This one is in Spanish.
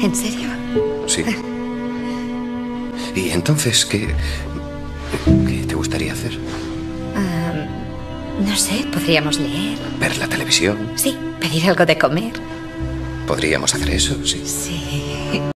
¿En serio? Sí. ¿Y entonces qué, qué te gustaría hacer? Ah, no sé, podríamos leer. ¿Ver la televisión? Sí, pedir algo de comer. ¿Podríamos hacer eso? Sí. Sí.